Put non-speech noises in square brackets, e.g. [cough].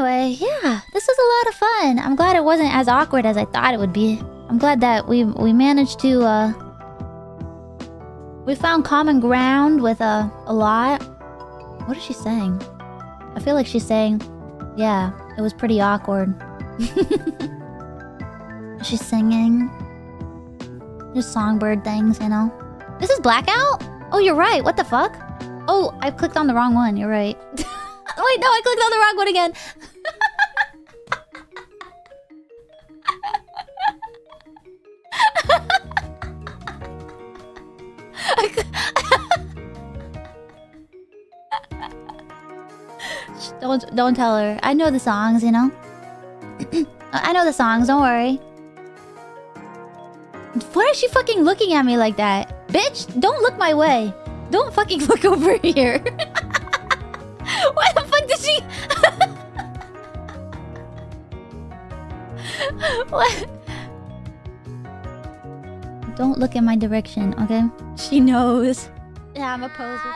Anyway, yeah, this was a lot of fun. I'm glad it wasn't as awkward as I thought it would be. I'm glad that we we managed to uh we found common ground with uh, a lot. What is she saying? I feel like she's saying, yeah, it was pretty awkward. [laughs] she's singing. Just songbird things, you know. This is blackout? Oh, you're right. What the fuck? Oh, I clicked on the wrong one. You're right. [laughs] Wait, no, I clicked on the wrong one again. [laughs] don't don't tell her. I know the songs, you know. [clears throat] I know the songs. Don't worry. Why is she fucking looking at me like that, bitch? Don't look my way. Don't fucking [laughs] look over here. [laughs] Why the fuck did she? [laughs] what? Don't look in my direction, okay? She knows. Yeah, I'm a poser.